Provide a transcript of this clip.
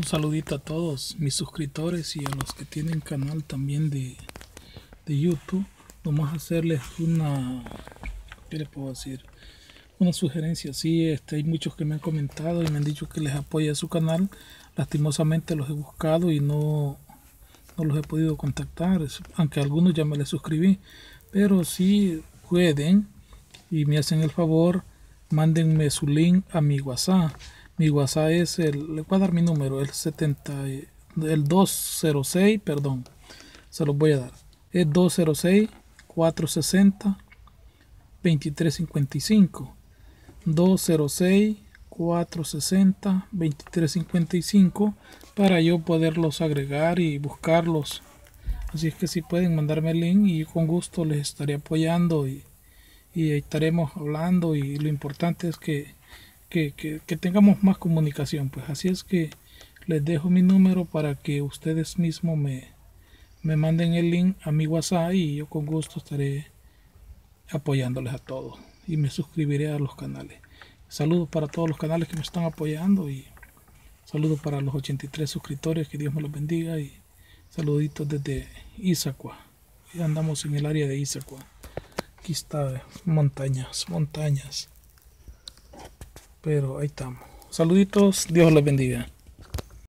Un saludito a todos mis suscriptores y a los que tienen canal también de, de YouTube. Vamos a hacerles una, ¿qué le puedo decir? Una sugerencia. Sí, este, hay muchos que me han comentado y me han dicho que les apoya su canal. Lastimosamente los he buscado y no, no los he podido contactar, aunque algunos ya me les suscribí. Pero si pueden y me hacen el favor, mándenme su link a mi WhatsApp mi WhatsApp es el, le voy a dar mi número, el 70, el 206, perdón, se los voy a dar. Es 206 460 2355. 206 460 2355 para yo poderlos agregar y buscarlos. Así es que si pueden mandarme el link y con gusto les estaré apoyando y, y estaremos hablando y lo importante es que tengamos más comunicación. Pues así es que les dejo mi número para que ustedes mismos me, me manden el link a mi WhatsApp y yo con gusto estaré apoyándoles a todos y me suscribiré a los canales. Saludos para todos los canales que me están apoyando y saludos para los 83 suscriptores, que Dios me los bendiga y saluditos desde Isacua. andamos en el área de Isacua. Aquí está montañas, montañas. Pero ahí estamos. Saluditos, Dios los bendiga.